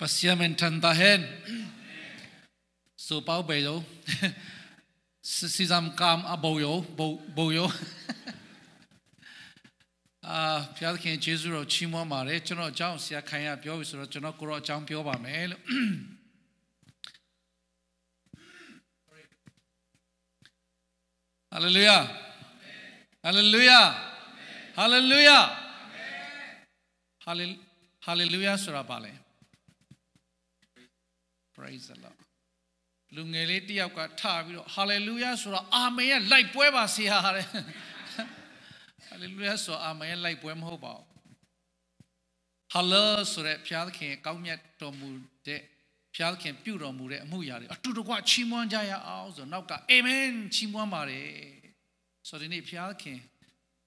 Pasiamentan tahen. So pau beyo. Sisam kam aboyo, boyo. အာဘုရားသခင်ယေရှုတော်ချီးမွမ်းပါတယ်ကျွန်တော်အကြောင်းဆရာခိုင်ရပြောပြီဆိုတော့ကျွန်တော်ကိုရောအကြောင်းပြောပါမယ်လို့ဟာလေလုယာဟာလေလုယာဟာလေလုယာဟာလေဟာလေလုယာဆိုတာပါလဲ praise the lord လူငယ်လေးတယောက်ကထပြီးတော့ hallelujah ဆိုတော့အာမင်ရဲ့လိုက်ပွဲပါဆရာတဲ့ hallelujah ဆိုအာမင်ရဲ့လိုက်ပွဲမဟုတ်ပါဘူး hallel ဆိုတဲ့ဘုရားသခင်ကောင်းမြတ်တော်မူတဲ့ဘုရားသခင်ပြုတော်မူတဲ့အမှုရာတွေအတူတကွချီးမွမ်းကြရအောင်ဆိုနောက်ကအာမင်ချီးမွမ်းပါတယ်ဆိုတော့ဒီနေ့ဘုရားသခင်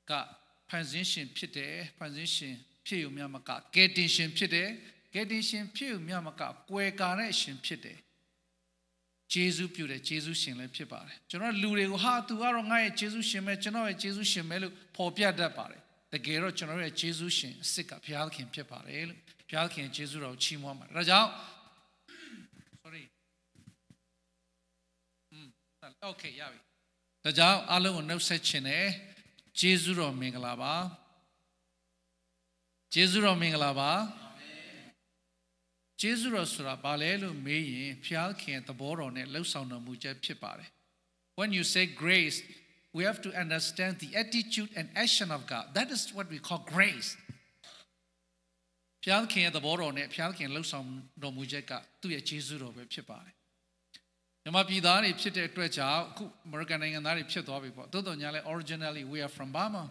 ကဖန်ဆင်းရှင်ဖြစ်တယ်ဖန်ဆင်းရှင်ဖြစ်ယူမြမကကယ်တင်ရှင်ဖြစ်တယ် ကယ်တင်ရှင်ဖြစ်ယူမြမကကွယ်ကာတဲ့ရှင်ဖြစ်တယ်ဂျေဇုပြုတယ်ဂျေဇုရှင်လည်းဖြစ်ပါတယ်ကျွန်တော်လူတွေကိုဟာသူကတော့ငါ့ရဲ့ဂျေဇုရှင်ပဲကျွန်တော်ရဲ့ဂျေဇုရှင်ပဲလို့ဖော်ပြတတ်ပါတယ်တကယ်တော့ကျွန်တော်ရဲ့ဂျေဇုရှင်အစ်စ်ကဘုရားသခင်ဖြစ်ပါတယ်လို့ဘုရားသခင်ဂျေဇုတော်ချီးမွမ်းပါတယ်ဒါကြောင့် sorry อืม okay ရပြီဒါကြောင့်အားလုံးကိုနှုတ်ဆက်ခြင်းနဲ့ဂျေဇုတော်မင်္ဂလာပါဂျေဇုတော်မင်္ဂလာပါ ဂျေဇုတော်ဆိုတာဘာလဲလို့မေးရင်ဖျားခင်သဘောတော်နဲ့လှုပ်ဆောင်တော်မူချက်ဖြစ်ပါတယ် When you say grace we have to understand the attitude and action of God that is what we call grace ဖျားခင်ရဲ့သဘောတော်နဲ့ဖျားခင်လှုပ်ဆောင်တော်မူချက်ကသူ့ရဲ့ဂျေဇုတော်ပဲဖြစ်ပါတယ်မြန်မာပြည်သားတွေဖြစ်တဲ့အတွက်ကြောင့်အခု American နိုင်ငံသားတွေဖြစ်သွားပြီပေါ့တိုးတော်ညာလဲ originally we are from Burma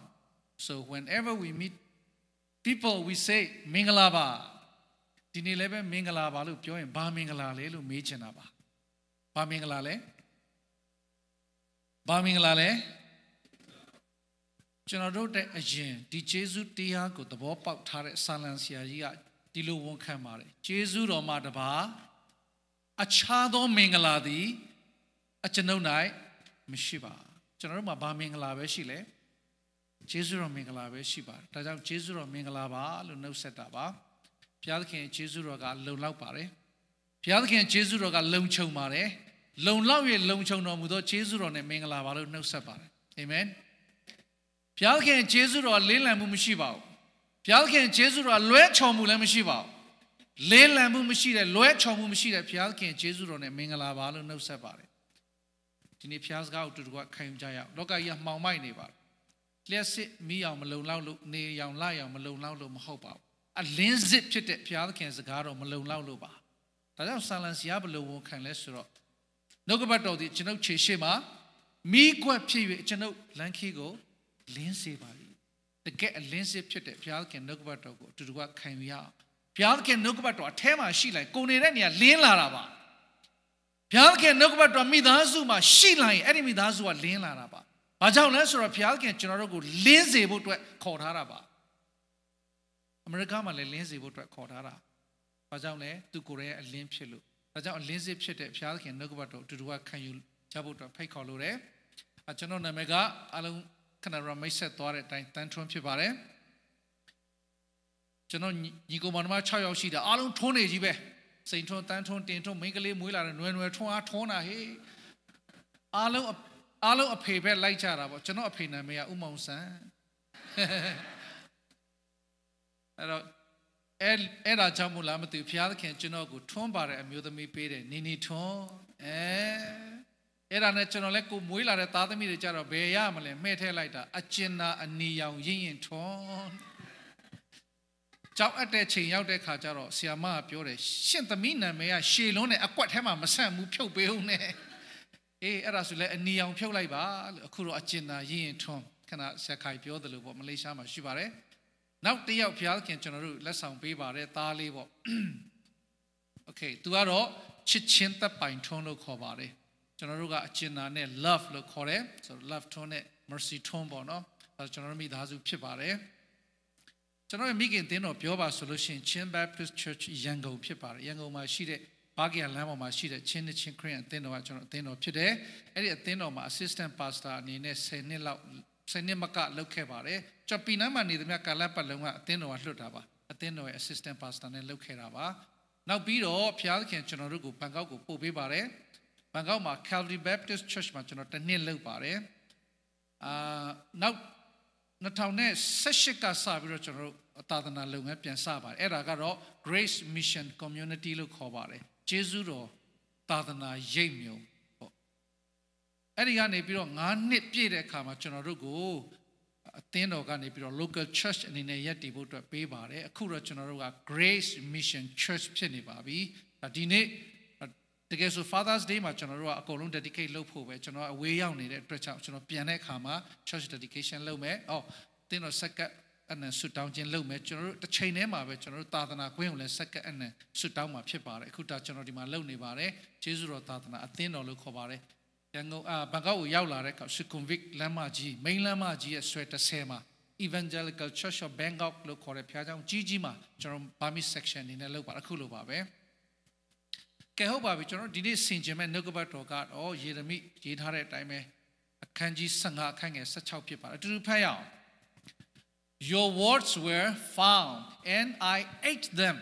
so whenever we meet people we say မင်္ဂလာပါ ဒီနေ့လည်းပဲမင်္ဂလာပါလို့ပြောရင်ဘာမင်္ဂလာလဲလို့မေးချင်တာပါဘာမင်္ဂလာလဲဘာမင်္ဂလာလဲကျွန်တော်တို့တဲ့အရင်ဒီဂျေဇုတရားကိုသဘောပေါက်ထားတဲ့ဆာလံဆရာကြီးကဒီလိုဝန်ခံပါတယ်ဂျေဇုတော်မှာတပါအခြားသောမင်္ဂလာသည်အကျွန်ုပ်၌မရှိပါကျွန်တော်တို့မှာဘာမင်္ဂလာပဲရှိလဲဂျေဇုတော်မင်္ဂလာပဲရှိပါတယ်ဒါကြောင့်ဂျေဇုတော်မင်္ဂလာပါလို့နှုတ်ဆက်တာပါ ဘုရားသခင်ဂျေဇုတော်ကလုံလောက်ပါတယ်ဘုရားသခင်ဂျေဇုတော်ကလုံခြုံပါတယ်လုံလောက်ရဲ့လုံခြုံတော်မူသောဂျေဇုတော်နဲ့မင်္ဂလာပါလို့နှုတ်ဆက်ပါတယ်အာမင်ဘုရားသခင်ဂျေဇုတော်လင်းလံမှုမရှိပါဘူးဘုရားသခင်ဂျေဇုတော်လွဲချော်မှုလည်းမရှိပါဘူးလင်းလံမှုမရှိတဲ့လွဲချော်မှုမရှိတဲ့ဘုရားသခင်ဂျေဇုတော်နဲ့မင်္ဂလာပါလို့နှုတ်ဆက်ပါတယ်ဒီနေ့ဘုရားစကားကိုတူတူကခံယူကြရအောင်လောကကြီးကမှောင်မိုက်နေပါတယ်လျှက်စစ်မိအောင်မလုံလောက်လို့နေအောင်လာအောင်မလုံလောက်လို့မဟုတ်ပါဘူး အလင်းစစ်ဖြစ်တဲ့ဘုရားသခင်စကားတော်မလုံလောက်လို့ပါဒါကြောင့်ဆာလံစီယာဘလို့ဝန်ခံလဲဆိုတော့နှုတ်ကပတ်တော်ဒီကျွန်ုပ်ခြေရှိမှာမိကွက်ဖြစ်၍ကျွန်ုပ်လမ်းခီးကိုလင်းစေပါလိတကယ်အလင်းစစ်ဖြစ်တဲ့ဘုရားသခင်နှုတ်ကပတ်တော်ကိုအတူတူကခံယူရအောင်ဘုရားသခင်နှုတ်ကပတ်တော်အထဲမှာရှိလိုက်ကိုနေတဲ့နေရာလင်းလာတာပါဘုရားသခင်နှုတ်ကပတ်တော်မိသားစုမှာရှိလာရင်အဲ့ဒီမိသားစုကလင်းလာတာပါဘာကြောင့်လဲဆိုတော့ဘုရားသခင်ကျွန်တော်တို့ကိုလင်းစေဖို့အတွက်ခေါ်ထားတာပါ အမေရိကမှာလည်းလင်းစေဖို့အတွက်ခေါ်ထားတာဘာကြောင့်လဲသူကိုယ်ရဲ့အလင်းဖြစ်လို့ဒါကြောင့်အလင်းစစ်ဖြစ်တဲ့ဘုရားသခင်နှုတ်ကပတ်တော်အတူတူကခံယူကြဖို့အတွက်ဖိတ်ခေါ်လို့တယ်အကျွန်တော်နာမည်ကအလုံးခဏရမိတ်ဆက်သွားတဲ့အတိုင်းတန်ထွန်းဖြစ်ပါတယ်ကျွန်တော်ညီကောင်မတော်6ယောက်ရှိတာအားလုံးထွန်းနေကြီးပဲစိန်ထွန်းတန်းထွန်းတင်ထွန်းမိန်းကလေးမွေးလာတဲ့နွယ်နွယ်ထွန်းအားထွန်းတာဟေးအားလုံးအားလုံးအဖေပဲလိုက်ကြတာပေါ့ကျွန်တော်အဖေနာမည်ကဥမောင်ဆန်း အဲ့တော့အဲ့အဲ့ဒါကြောင့်မို့လားမသိဘူးဘုရားသခင်ကျွန်တော်ကိုထွန်းပါတဲ့အမျိုးသမီးပေးတယ်နီနီထွန်းအဲအဲ့ဒါနဲ့ကျွန်တော်လည်းကိုမွေးလာတဲ့သားသမီးတွေကြတော့ဘယ်ရမလဲမှဲ့ထဲလိုက်တာအကျဉ်းနာအနီရောင်ရင်းရင်ထွန်းကြောက်အပ်တဲ့ချိန်ရောက်တဲ့ခါကျတော့ဆီယာမကပြောတယ်ရှင့်သမီးနာမည်ကရှေလုံးနဲ့အကွက်ထဲမှာမဆန့်ဘူးဖြုတ်ပေးဦးနဲ့အေးအဲ့ဒါဆိုလဲအနီအောင်ဖြုတ်လိုက်ပါလို့အခုတော့အကျဉ်းနာရင်းရင်ထွန်းခဏဆက်ခိုင်ပြောတယ်လို့ပေါ့မလေးရှားမှာရှိပါတယ် နောက်တစ်ယောက်ဘုရားခင်ကျွန်တော်တို့လက်ဆောင်ပေးပါတယ်သားလေးပေါ့โอเคသူကတော့ချစ်ချင်းသက်ပိုင်ထွန်းလို့ခေါ်ပါတယ်ကျွန်တော်တို့ကအကျဉ်းနာနဲ့ love လို့ခေါ်တယ်ဆိုတော့ love ထွန်းနဲ့ mercy ထွန်းပေါ့နော်အဲကျွန်တော်တို့မိသားစုဖြစ်ပါတယ်ကျွန်တော်ရဲ့မိခင်တင်းတော်ပြောပါဆိုလို့ရှိရင် Chin Baptist Church ရန်ကုန်ဖြစ်ပါတယ်ရန်ကုန်မှာရှိတဲ့ဘာကီယာလမ်းပေါ်မှာရှိတဲ့ချင်းနဲ့ချင်းခရစ်အသင်းတော်ကကျွန်တော်အသင်းတော်ဖြစ်တယ်အဲ့ဒီအသင်းတော်မှာ assistant pastor အနေနဲ့10နှစ်လောက် 10နှစ်မကလုပ်ခဲ့ပါတယ်ကျွန်တော်ပီနန်းမှာနေသမျှကာလပတ်လုံးကအသင်းတော်ကလွှတ်တာပါအသင်းတော်ရဲ့ assistant pastor နဲ့လုပ်ခဲ့တာပါနောက်ပြီးတော့ဘုရားသခင်ကျွန်တော်တို့ကိုဘန်ကောက်ကိုပို့ပေးပါတယ်ဘန်ကောက်မှာ Calvary Baptist Church မှာကျွန်တော်တစ်နှစ်လုပ်ပါတယ်အာနောက်2018ကစပြီးတော့ကျွန်တော်တို့သာသနာလုပ်ငန်းပြန်စပါတယ်အဲ့ဒါကတော့ Grace Mission Community လို့ခေါ်ပါတယ်ကျေးဇူးတော်သာသနာရိပ်မြုံပေါ့ အဲ့ဒီကနေပြီးတော့9နှစ်ပြည့်တဲ့အခါမှာကျွန်တော်တို့ကိုအသင်းတော်ကနေပြီးတော့ local church အနေနဲ့ရပ်တည်ဖို့အတွက်ပေးပါတယ်အခုတော့ကျွန်တော်တို့က Grace Mission Church ဖြစ်နေပါပြီဒီနေ့တကယ်ဆို Father's Day မှာကျွန်တော်တို့ကအကုန်လုံး dedicate လုပ်ဖို့ပဲကျွန်တော်အဝေးရောက်နေတဲ့အတွက်ကြောင့်ကျွန်တော်ပြန်တဲ့အခါမှာ church dedication လုပ်မယ်။အော်တင်းတော်စက္ကပ်အနံဆွတောင်းခြင်းလုပ်မယ်ကျွန်တော်တို့တစ်ချိန်တည်းမှာပဲကျွန်တော်တို့သာသနာကွင်းကိုလည်းစက္ကပ်အနံဆွတောင်းမှာဖြစ်ပါတယ်အခုတော့ကျွန်တော်ဒီမှာလုပ်နေပါတယ်ကျေးဇူးတော်သာသနာအသင်းတော်လို့ခေါ်ပါတယ် ရန်ကုန်အာဘန်ကောက်ကိုရောက်လာတဲ့အခါ Sukhumvit လမ်းမကြီး main လမ်းမကြီးရဲ့ဆွဲ30မှာ Evangelical Church of Bangkok လို့ခေါ်တဲ့ဘုရားကျောင်းကြီးကြီးမှာကျွန်တော် Burmese section အနေနဲ့လုပ်ပါအခုလိုပါပဲကဲဟုတ်ပါပြီကျွန်တော်ဒီနေ့ဆင်ခြင်မဲ့နှုတ်ကပတ်တော်ကတော့ယေရမိရေးထားတဲ့အတိုင်းပဲအခန်းကြီး15အခန်းငယ်16ဖြစ်ပါတယ်အတူတူဖတ်ရအောင် Your words were found and I ate them.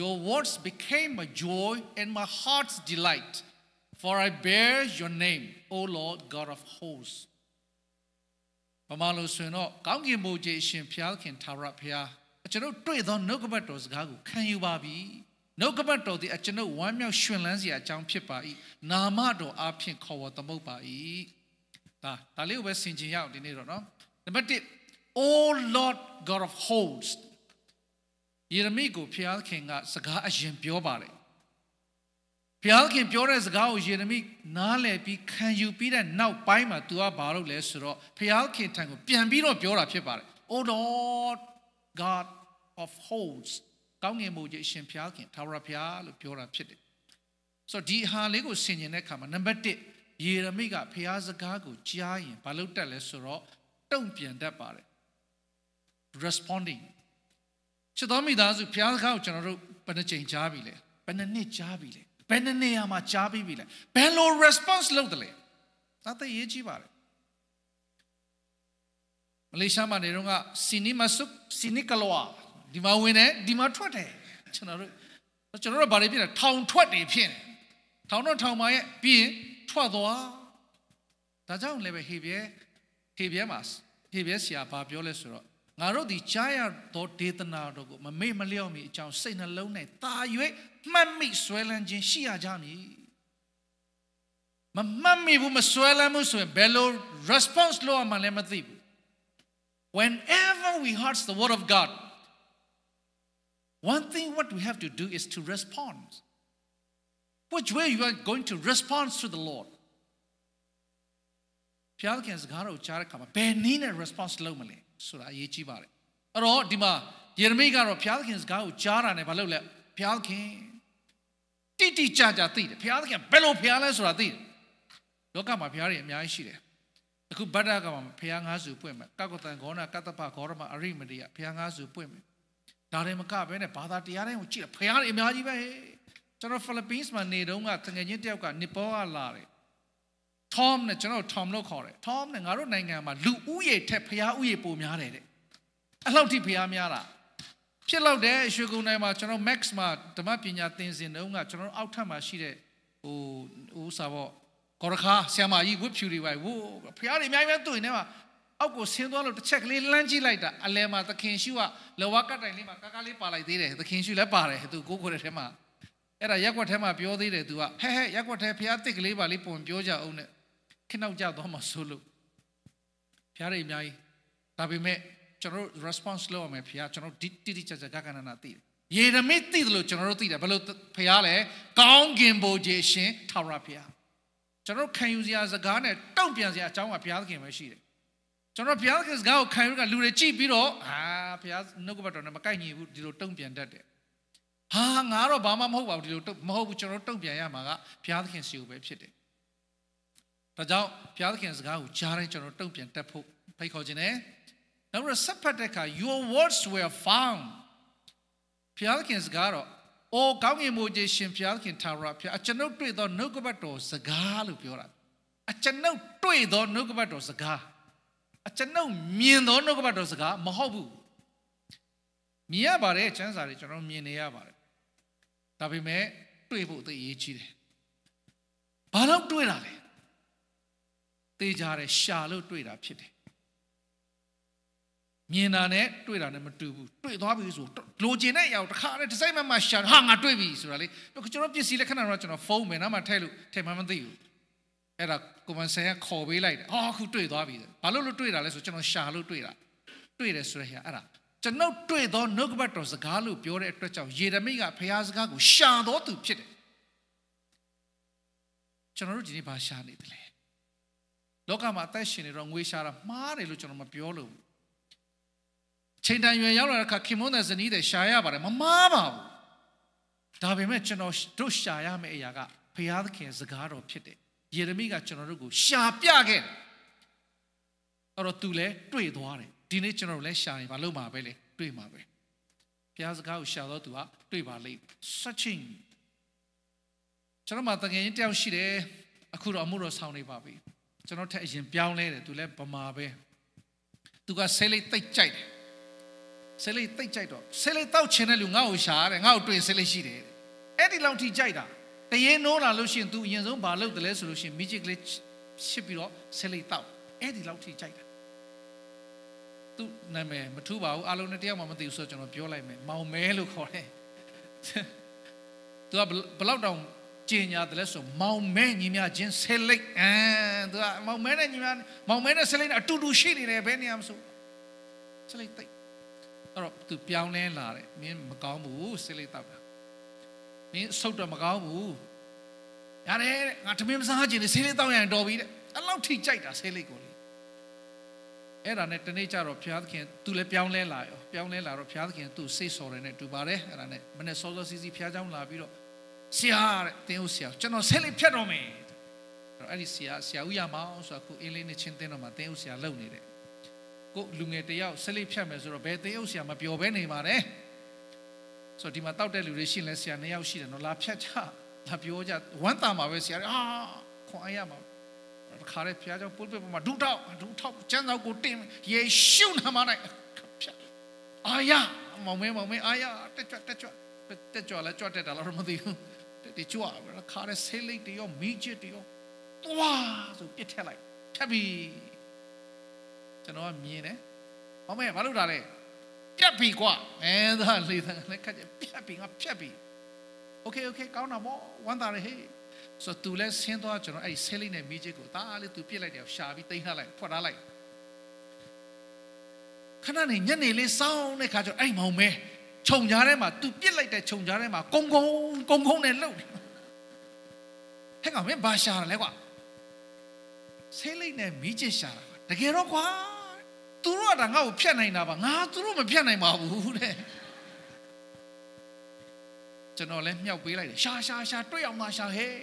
Your words became my joy and my heart's delight. For I bear your name O Lord God of hosts ပမာလို့ဆိုရင်တော့ကောင်းကင်ဘုရားရှင်ဖျားခင်သာရဖျားကျွန်တော်တွေ့သောနှုတ်ကပတ်တော်စကားကိုခံယူပါပြီနှုတ်ကပတ်တော်သည်အကျွန်ုပ်ဝမ်းမြောက်ရှင်လန်းစရာအကြောင်းဖြစ်ပါ၏နာမတော်အဖျင်ခေါ်ဝေါ်သမုတ်ပါ၏ဒါဒါလေးကိုပဲဆင်ခြင်ရအောင်ဒီနေ့တော့နော်နံပါတ်1 O Lord God of hosts ယေရမိကိုဖျားခင်ကစကားအရင်ပြောပါတယ် ဖျားခင်ပြောတဲ့စကားကိုယေရမိနားလည်ပြီးခံယူပြီးတဲ့နောက်ပိုင်းမှာ तू ကဘာလုပ်လဲဆိုတော့ဖျားခင်ထံကိုပြန်ပြီးတော့ပြောတာဖြစ်ပါတယ် O Lord God of hosts ကောင်းငင်မိုးကြီးအရှင်ဖျားခင်ထာဝရဘုရားလို့ပြောတာဖြစ်တယ်ဆိုတော့ဒီဟာလေးကိုဆင်ခြင်တဲ့အခါမှာနံပါတ်1ယေရမိကဘုရားစကားကိုကြားရင်ဘာလို့တက်လဲဆိုတော့တုံ့ပြန်တတ်ပါတယ် responding ချစ်တော်မိသားစုဘုရားစကားကိုကျွန်တော်တို့ဘယ်နှချိန်ကြားပြီလဲဘယ်နှနှစ်ကြားပြီလဲ ဘယ်နှနေရာမှာကြားပြီးပြီလဲဘယ်လို response လုပ်တယ်လဲဒါသိရေးကြည့်ပါတယ်မလေးရှားမှာနေတော့ကစီနီမဆုစီနီကလောဒီမှာဝင်တယ်ဒီမှာထွက်တယ်ကျွန်တော်တို့ကျွန်တော်တို့ဘာတွေဖြစ်လဲထောင်ထွက်တွေဖြစ်နေထောင်တော့ထောင်ပါရဲ့ပြီးရင်ထွက်သွားဒါကြောင့်လည်းပဲဟေဘရဲဟေဘရဲမှာဟေဘရဲဆရာဘာပြောလဲဆိုတော့ ငါတို့ဒီကြားရသောဒေသနာတို့ကိုမမေ့မလျော့မီအကြောင်းစိတ်နှလုံးနဲ့တာ၍မှတ်မိဆွဲလန်းခြင်းရှိရကြမည်မမှတ်မိဘူးမဆွဲလန်းမှုဆိုရင်ဘယ်လို response လုပ်ရမှလည်းမသိဘူး whenever we heard the word of god One thing what we have to do is to respond. Which way you are going to respond to the Lord? ဖျားခင်စကားတော်ကြားတဲ့အခါမှာဘယ်နည်းနဲ့ response လုပ်မလဲဆိုတာအရေးကြီးပါတယ်အဲ့တော့ဒီမှာယေရမိကတော့ဖျားခင်စကားကိုကြားတာနဲ့မလုပ်လဲဖျားခင်တိတိကျကျသိတယ်ဖျားခင်ဘယ်လိုဖျားလဲဆိုတာသိတယ်လောကမှာဖျားတွေအများကြီးရှိတယ်အခုဗဒ္ဒကမှာဖျားငါးစုပွင့်မယ်ကကတန်ဂေါနာကတ္တပဂေါရမအရိမတိယဖျားငါးစုပွင့်မယ်ဒါတွေမကဘဲနဲ့ဘာသာတရားတိုင်းကိုကြည့်ဖခင်တွေအများကြီးပဲကျွန်တော်ဖိလစ်ပင်းစ်မှာနေတုန်းကတငယ်ချင်းတယောက်ကနီပေါကလာတယ် Tom နဲ့ကျွန်တော် Tom လို့ခေါ်တယ် Tom နဲ့ငါတို့နိုင်ငံမှာလူဦးရေထက်ဖခင်ဦးရေပိုများတယ်တဲ့အဲ့လောက်ထိဖခင်များတာဖြစ်လောက်တဲ့ရွှေကုန်းတိုင်းမှာကျွန်တော် Max မှာဓမ္မပညာသင်စင်တုန်းကကျွန်တော်အောက်ထပ်မှာရှိတဲ့ဟိုဟိုစာပေါ့ကောရခါဆ iam မကြီးဝစ်ဖြူတွေပါဝိုးဖခင်တွေအများကြီးပဲတွေ့နေမှာအောက်ကိုဆင်းသွားလို့တစ်ချက်ကလေးလမ်းကြည့်လိုက်တာအလဲမှာသခင်ရှုကလဝကတိုင်လေးမှာကားကားလေးပါလိုက်သေးတယ်သခင်ရှုလည်းပါတယ်သူကိုကိုတဲ့ထဲမှာအဲ့ဒါရက်ွက်ထဲမှာပြောသေးတယ်သူကဟဲဟဲရက်ွက်ထဲဖះတစ်ကလေးပါလေးပုံပြောကြအောင်နဲ့ ခင်းနောက်ကြသွားမှဆိုလို့ဖះတွေအများကြီးဒါပေမဲ့ကျွန်တော်တို့ response လုပ်ရမယ်ဖះကျွန်တော်တိတိကျကျကကနနာသိတယ်ယေရမိသိတယ်လို့ကျွန်တော်တို့သိတယ်ဘယ်လိုဖះလဲကောင်းကင်ဘုရားရှင်ထာဝရဖះကျွန်တော်ခံယူစရာစကားနဲ့တုံ့ပြန်စရာအကြောင်းကဘုရားသခင်ပဲရှိတယ်ကျွန်တော်ဘုရားခင်စကားကိုခံရကလူတွေကြည့်ပြီးတော့အာဘုရားနှုတ်ကပတ်တော်နဲ့မကိုက်ညီဘူးဒီလိုတုံ့ပြန်တတ်တယ်ဟာငါတော့ဘာမှမဟုတ်ပါဘူးဒီလိုမဟုတ်ဘူးကျွန်တော်တုံ့ပြန်ရမှာကဘုရားသခင်စီကိုပဲဖြစ်တယ် ဒါကြောင့်ဘုရားသခင်စကားကိုကြားတိုင်းကျွန်တော်တုံ့ပြန်တတ်ဖို့ဖိတ်ခေါ်ခြင်းနဲ့နောက်ပြီးဆက်ဖတ်တဲ့အခါ your words were found ဘုရားသခင်စကားတော့အိုကောင်းကင်မိုးကြီးရှင်ဘုရားသခင်ထာဝရဘုရားအကျွန်ုပ်တွေ့သောနှုတ်ကပတ်တော်စကားလို့ပြောတာအကျွန်ုပ်တွေ့သောနှုတ်ကပတ်တော်စကားအကျွန်ုပ်မြင်သောနှုတ်ကပတ်တော်စကားမဟုတ်ဘူးမြင်ရပါတယ်ချမ်းစာတွေကျွန်တော်မြင်နေရပါတယ်ဒါပေမဲ့တွေ့ဖို့သိအရေးကြီးတယ်ဘာလို့တွေ့တာလဲ သိကြတယ်ရှာလို့တွေ့တာဖြစ်တယ်မြင်တာနဲ့တွေ့တာနဲ့မတူဘူးတွေ့သွားပြီဆိုလိုချင်တဲ့အရာကိုတစ်ခါနဲ့တစ်စိုက်မှမှရှာဟာငါတွေ့ပြီဆိုတာလေကျွန်တော်ပစ္စည်းလက်ခဏတော့ကျွန်တော်ဖုန်းမယ်နော်မှထည့်လို့ထည့်မှမသိဘူးအဲ့ဒါကိုမန်ဆန်ကခေါ်ပေးလိုက်တယ်ဟာအခုတွေ့သွားပြီဘာလို့လို့တွေ့တာလဲဆိုကျွန်တော်ရှာလို့တွေ့တာတွေ့တယ်ဆိုရဟအဲ့ဒါကျွန်ုပ်တွေ့သောနှုတ်ကပတ်တော်စကားလို့ပြောတဲ့အတွက်ကြောင့်ယေရမိကဖခင်စကားကိုရှာတော်သူဖြစ်တယ်ကျွန်တော်တို့ဒီနေ့ဘာရှာနေတယ်လဲ လောကမှာအသက်ရှင်နေတော့ငွေရှာတာမှားတယ်လို့ကျွန်တော်မပြောလို့ချိန်တန်ရွယ်ရောက်လာတဲ့အခါခင်မွန်းတဲ့ဇနီးတဲ့ရှာရပါတယ်မမားပါဘူးဒါပေမဲ့ကျွန်တော်တို့ရှာရမယ့်အရာကဘုရားသခင်စကားတော်ဖြစ်တယ်ယေရမိကကျွန်တော်တို့ကိုရှာပြခဲ့တယ်အဲ့တော့သူလည်းတွေ့သွားတယ်ဒီနေ့ကျွန်တော်တို့လည်းရှာနေပါလို့မှာပဲလေတွေ့မှာပဲဘုရားစကားကိုရှာတော့သူကတွေ့ပါလိမ့် searching ကျွန်တော်မှတကယ်ရင်တယောက်ရှိတယ်အခုတော့အမှုတော်ဆောင်နေပါပြီ ကျွန်တော်ထက်အရင်ပြောင်းလဲတယ်သူလည်းဗမာပဲသူကဆဲလေးတိတ်ကြိုက်တယ်ဆဲလေးတိတ်ကြိုက်တော့ဆဲလေးတောက်ချင်တဲ့လူငါ့ကိုရှာတယ်ငါ့ကိုတွေ့ဆဲလေးရှိတယ်အဲ့ဒီလောက်ထိကြိုက်တာတရေနိုးလာလို့ရှိရင် तू အရင်ဆုံးဘာလုပ်တယ်လဲဆိုလို့ရှိရင် magic လေးရှစ်ပြီးတော့ဆဲလေးတောက်အဲ့ဒီလောက်ထိကြိုက်တာသူနာမည်မထူပါဘူးအားလုံးနဲ့တယောက်မှမသိဘူးဆိုတော့ကျွန်တော်ပြောလိုက်မယ်မောင်မဲလို့ခေါ်တယ်သူကဘလောက်တောင် ကျင်ညာတယ်လဲဆိုမောင်မဲညီမချင်းဆဲလိတ်အဲသူကမောင်မဲနဲ့ညီမမောင်မဲနဲ့ဆဲလိတ်အတူတူရှိနေတယ်ဘယ်နေရာမဆိုဆဲလိတ်တိတ်အဲ့တော့သူပြောင်းလဲလာတယ်မင်းမကောင်းဘူးဆဲလိတ်တောက်တာမင်းဆုတ်တော့မကောင်းဘူးရတယ်ငါတမင်မစားခြင်းနဲ့ဆဲလိတ်တောက်ရရင်တော်ပြီတဲ့အဲ့လောက်ထိကြိုက်တာဆဲလိတ်ကိုလေအဲ့ဒါနဲ့တနေ့ကျတော့ဘုရားသခင်သူလည်းပြောင်းလဲလာရောပြောင်းလဲလာတော့ဘုရားသခင်သူ့စိတ်ဆော်တယ်နဲ့တူပါတယ်အဲ့ဒါနဲ့မနေ့စောစောစီစီဘုရားเจ้าလာပြီးတော့ ဆရာတဲ့တင်းဦးဆရာကျွန်တော်ဆဲလေးဖြတ်တော့မယ်အဲ့ဒီဆရာဆရာဦးရမောင်ဆိုတော့ခုအင်းလေးနဲ့ချင်းတင်းတော့မှတင်းဦးဆရာလုံနေတယ်ကိုလူငယ်တယောက်ဆဲလေးဖြတ်မယ်ဆိုတော့ဘယ်တင်းဦးဆရာမပျော်ဘဲနေပါနဲ့ဆိုတော့ဒီမှာတောက်တဲ့လူတွေရှိလဲဆရာနှစ်ယောက်ရှိတယ်နော်လာဖြတ်ချလာပြောကြဝမ်းသာမှာပဲဆရာအာခွန်အားရမှာခါရဲဖျားကြောင့်ပုတ်ပဲမှာဒုထောက်ဒုထောက်ကျန်းသောကိုတင်ယေရှုနာမ၌ဖြတ်အာရမောင်မဲမောင်မဲအာရတက်ကြွတက်ကြွတက်ကြွလဲကြွတက်တာလားမသိဘူး တကြွခါရဲဆေးလိတ်တရောမိချစ်တရောတွားဆိုပြစ်ထက်လိုက်ဖြတ်ပြီကျွန်တော်ကမြင်တယ်မောင်မဲဘာလို့တာလဲပြတ်ပြီကွာအဲဒါလေလည်းခက်ပြတ်ပြီငါဖြတ်ပြီโอเคโอเคကောင်းတာပေါ့ဝမ်းသာရဟေးဆိုတော့သူလည်းဆင်းသွားကျွန်တော်အဲ့ဒီဆဲလေးနဲ့မိချစ်ကိုဒါလေးသူပြစ်လိုက်တယ်ရှာပြီးတိမ့်ထားလိုက်ဖွက်ထားလိုက်ခဏနေညနေလေးစောင်းတဲ့ခါကျတော့အဲ့မောင်မဲ ခြုံကြားထဲမှာသူပြစ်လိုက်တဲ့ခြုံကြားထဲမှာကုန်းကုန်းကုန်းကုန်းနဲ့လှုပ်တယ်ဟဲ့ကောင်မင်းဘာရှာရလဲကွာဆဲလေးနဲ့မိချစ်ရှာတာတကယ်တော့ကွာသူတို့ကငါ့ကိုဖြတ်နိုင်တာပါငါသူတို့မဖြတ်နိုင်ပါဘူးတဲ့ကျွန်တော်လည်းမြောက်ပေးလိုက်တယ်ရှာရှာရှာတွေ့အောင်သာရှာဟဲ့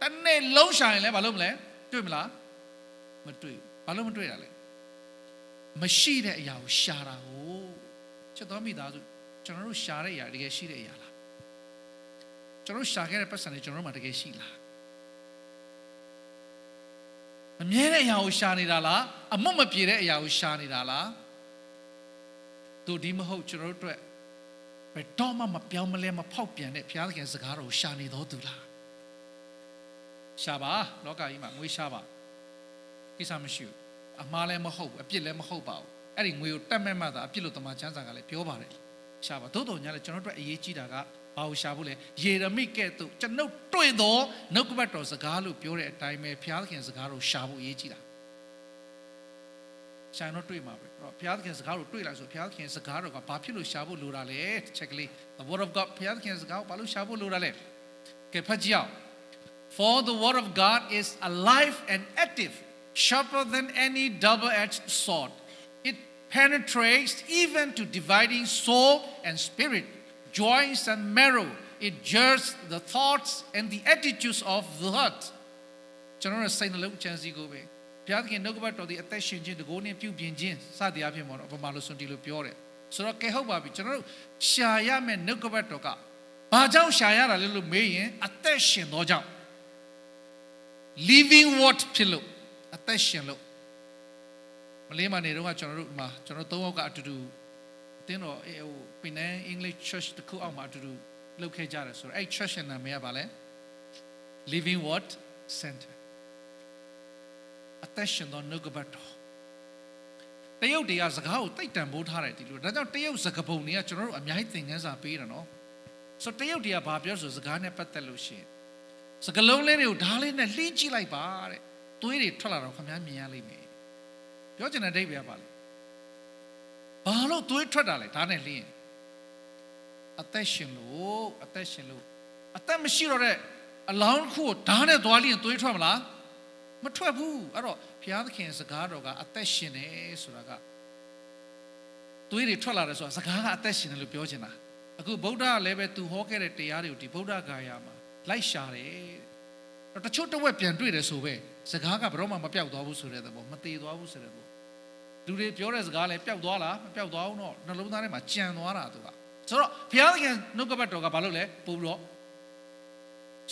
တနေ့လုံးရှာရင်လည်းဘာလို့မလဲတွေ့မလားမတွေ့ဘာလို့မတွေ့တာလဲမရှိတဲ့အရာကိုရှာတာကို ချက်တော်မိသားစုကျွန်တော်တို့ရှာတဲ့အရာတကယ်ရှိတဲ့အရာလားကျွန်တော်ရှာခဲ့တဲ့ပတ်စံတွေကျွန်တော်တို့မှာတကယ်ရှိလားမမြဲတဲ့အရာကိုရှာနေတာလားအမတ်မပြေတဲ့အရာကိုရှာနေတာလားတို့ဒီမဟုတ်ကျွန်တော်တို့အတွက်ဘယ်တော့မှမပြောင်းမလဲမဖောက်ပြန်တဲ့ဘုရားသခင်စကားတော်ကိုရှာနေတော်သူလားရှာပါလောကကြီးမှာငွေရှာပါကိစ္စမရှိဘူးအမှားလည်းမဟုတ်ဘူးအပြစ်လည်းမဟုတ်ပါဘူး အဲ့ဒီငွေကိုတတ်မဲ့မှသာအပြစ်လို့တမန်ကျမ်းစာကလည်းပြောပါတယ်ရှာပါသို့တော်ညာလည်းကျွန်တော်တို့အရေးကြီးတာကဘာကိုရှာဖို့လဲယေရမိကဲ့သို့ကျွန်ုပ်တွေ့သောနှုတ်ကပတ်တော်စကားလို့ပြောတဲ့အတိုင်းပဲဘုရားသခင်စကားတော်ရှာဖို့အရေးကြီးတာရှာတော့တွေ့မှာပဲအဲ့တော့ဘုရားသခင်စကားကိုတွေ့လာဆိုဘုရားသခင်စကားတော်ကဘာဖြစ်လို့ရှာဖို့လိုတာလဲချက်ကလေး the word of god ဘုရားသခင်စကားကိုဘာလို့ရှာဖို့လိုတာလဲကဲဖတ်ကြည့်အောင် for the word of god is alive and active sharper than any double-edged sword it penetrates even to dividing soul and spirit joints and marrow it jars the thoughts and the attitudes of the heart ကျွန်တော်စိတ်နှလုံးချမ်းစီကိုပဲဘုရားသခင်နှုတ်ကပတ်တော်ဒီအသက်ရှင်ခြင်းတကိုးနဲ့ပြုပြင်ခြင်းစသည်အဖြစ်မှာတော့ပမာလို့စွန်တီလို့ပြောတယ်ဆိုတော့ကဲဟုတ်ပါပြီကျွန်တော်တို့ရှာရမယ့်နှုတ်ကပတ်တော်ကဘာကြောင့်ရှာရတာလဲလို့မေးရင်အသက်ရှင်သောကြောင့် living word ဖြစ်လို့အသက်ရှင်လို့ မလေးမနေတော့ကကျွန်တော်တို့မှာကျွန်တော်သုံးယောက်ကအတူတူတင်းတော့ဟိုပင်နန်း English Church တခုအောက်မှာအတူတူလုပ်ခဲ့ကြတယ်ဆိုတော့အဲ့ church ရဲ့နာမည်ကဘာလဲ living what center အသက်ရှင်သောနှုတ်ကပတ်တော်တရုတ်တွေကစကားကိုတိတ်တန်ဖိုးထားတယ်ဒီလိုဒါကြောင့်တရုတ်စကားပုံတွေကကျွန်တော်တို့အများကြီးသင်ခန်းစာပေးတယ်နော်ဆိုတော့တရုတ်တွေကဘာပြောဆိုစကားနဲ့ပတ်သက်လို့ရှိရင်စကလုံးလေးတွေကိုဓားလေးနဲ့လှင်းကြည့်လိုက်ပါတဲ့သွေးတွေထွက်လာတော့ခင်ဗျားမြင်ရလိမ့်မယ် ပြောချင်တဲ့ဒိတ်ပဲပါလေဘာလို့သွေးထွက်တာလဲဓားနဲ့လှင်းရင်အသက်ရှင်လို့အသက်ရှင်လို့အသက်မရှိတော့တဲ့အလောင်းခုကိုဓားနဲ့သွားလိရင်သွေးထွက်မလားမထွက်ဘူးအဲ့တော့ဘုရားသခင်စကားတော်ကအသက်ရှင်တယ်ဆိုတာကသွေးတွေထွက်လာတယ်ဆိုတာစကားကအသက်ရှင်တယ်လို့ပြောချင်တာအခုဗုဒ္ဓကလည်းပဲသူဟောခဲ့တဲ့တရားတွေကိုဒီဗုဒ္ဓဂါယာမှာလိုက်ရှာတယ်တော့တချို့တဝက်ပြန်တွေ့တယ်ဆိုပဲစကားကဘယ်တော့မှမပြောက်သွားဘူးဆိုတဲ့သဘောမသေးသွားဘူးဆိုတဲ့သဘော လူတွေပြောတဲ့စကားလည်းပျောက်သွားလားမပျောက်သွားဘူးတော့နှလုံးသားထဲမှာကြံသွားတာသူကဆိုတော့ဘုရားသခင်နှုတ်ကပတ်တော်ကဘာလို့လဲပို့ပြီးတော့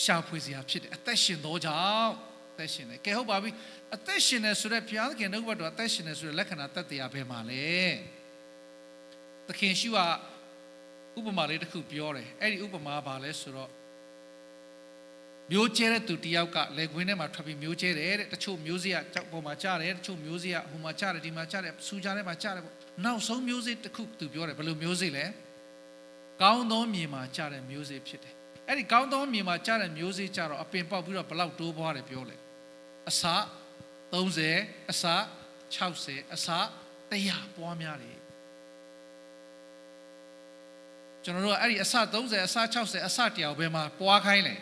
ရှာဖွေစရာဖြစ်တယ်အသက်ရှင်သောကြောင့်အသက်ရှင်တယ်ကဲဟုတ်ပါပြီအသက်ရှင်တယ်ဆိုတော့ဘုရားသခင်နှုတ်ကပတ်တော်အသက်ရှင်တယ်ဆိုတဲ့လက္ခဏာသက်တရားဘယ်မှာလဲသခင်ရှုကဥပမာလေးတစ်ခုပြောတယ်အဲ့ဒီဥပမာဘာလဲဆိုတော့ မျိုးကျဲတဲ့သူတယောက်ကလက်ခွင်းထဲမှာထွက်ပြီးမျိုးကျဲတယ်တဲ့တချို့မျိုးစေ့ကကြောက်ပေါ်မှာကြားတယ်တချို့မျိုးစေ့ကဟိုမှာကြားတယ်ဒီမှာကြားတယ်စူကြားထဲမှာကြားတယ်ပေါ့နောက်ဆုံးမျိုးစေ့တစ်ခုသူပြောတယ်ဘယ်လိုမျိုးစေ့လဲကောင်းသောမြေမှာကြားတဲ့မျိုးစေ့ဖြစ်တယ်အဲ့ဒီကောင်းသောမြေမှာကြားတဲ့မျိုးစေ့ကြတော့အပင်ပေါက်ပြီးတော့ဘလောက်တိုးပွားတယ်ပြောလေအစ30အစ60အစ100ပွားများတယ်ကျွန်တော်တို့ကအဲ့ဒီအစ30အစ60အစ100ဘယ်မှာပွားခိုင်းလဲ